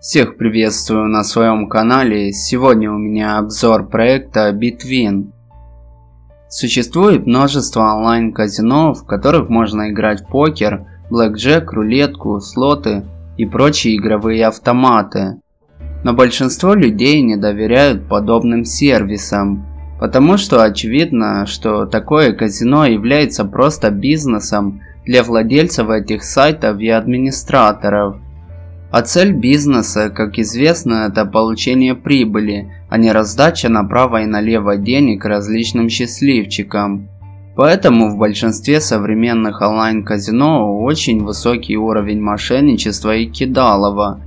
Всех приветствую на своем канале. Сегодня у меня обзор проекта Bitwin. Существует множество онлайн-казино, в которых можно играть в покер, блэкджек, рулетку, слоты и прочие игровые автоматы. Но большинство людей не доверяют подобным сервисам, потому что очевидно, что такое казино является просто бизнесом для владельцев этих сайтов и администраторов – а цель бизнеса, как известно, это получение прибыли, а не раздача направо и налево денег различным счастливчикам. Поэтому в большинстве современных онлайн-казино очень высокий уровень мошенничества и кидалова.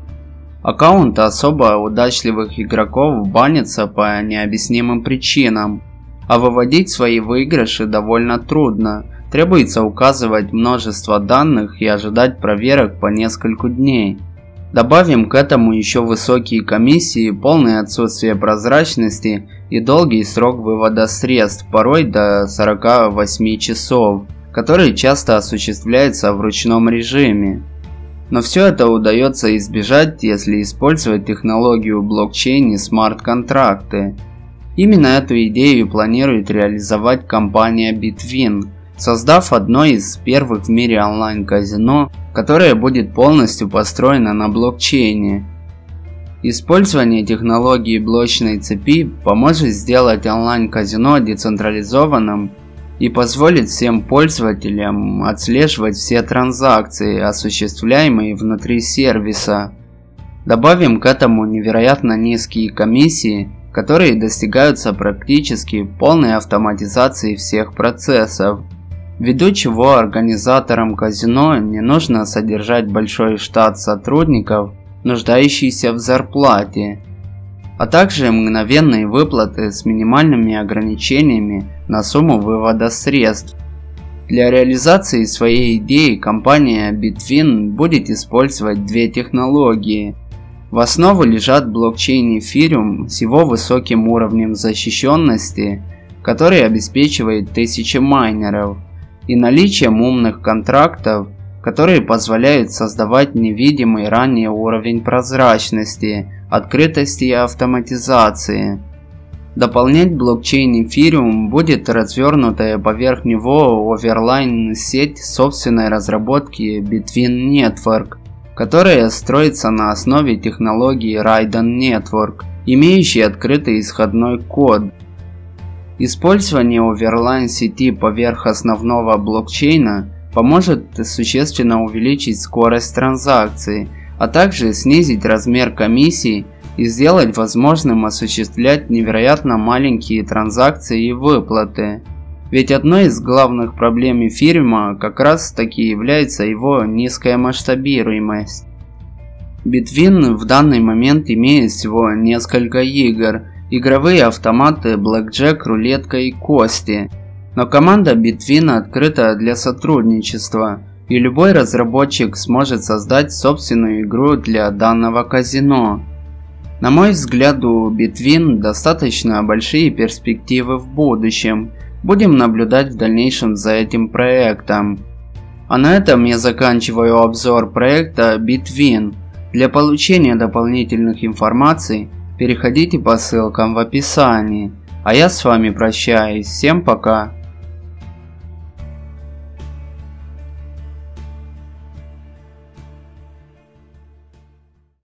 Аккаунты особо удачливых игроков банятся по необъяснимым причинам, а выводить свои выигрыши довольно трудно. Требуется указывать множество данных и ожидать проверок по несколько дней. Добавим к этому еще высокие комиссии, полное отсутствие прозрачности и долгий срок вывода средств, порой до 48 часов, который часто осуществляется в ручном режиме. Но все это удается избежать, если использовать технологию блокчейн и смарт-контракты. Именно эту идею планирует реализовать компания Bitwin – создав одно из первых в мире онлайн-казино, которое будет полностью построено на блокчейне. Использование технологии блочной цепи поможет сделать онлайн-казино децентрализованным и позволит всем пользователям отслеживать все транзакции, осуществляемые внутри сервиса. Добавим к этому невероятно низкие комиссии, которые достигаются практически полной автоматизацией всех процессов – Ввиду чего организаторам казино не нужно содержать большой штат сотрудников, нуждающихся в зарплате, а также мгновенные выплаты с минимальными ограничениями на сумму вывода средств. Для реализации своей идеи компания Bitwin будет использовать две технологии. В основу лежат блокчейн Ethereum с его высоким уровнем защищенности, который обеспечивает тысячи майнеров – и наличием умных контрактов, которые позволяют создавать невидимый ранее уровень прозрачности, открытости и автоматизации. Дополнять блокчейн Ethereum будет развернутая поверх него оверлайн сеть собственной разработки Between Network, которая строится на основе технологии Raiden Network, имеющей открытый исходной код, Использование оверлайн сети поверх основного блокчейна поможет существенно увеличить скорость транзакций, а также снизить размер комиссий и сделать возможным осуществлять невероятно маленькие транзакции и выплаты. Ведь одной из главных проблем эфириума как раз таки является его низкая масштабируемость. Bitwin в данный момент имеет всего несколько игр, игровые автоматы, блэкджек, рулетка и кости. Но команда Bitwin открыта для сотрудничества, и любой разработчик сможет создать собственную игру для данного казино. На мой взгляд, у Bitwin достаточно большие перспективы в будущем. Будем наблюдать в дальнейшем за этим проектом. А на этом я заканчиваю обзор проекта Bitwin. Для получения дополнительных информаций переходите по ссылкам в описании. А я с вами прощаюсь. Всем пока.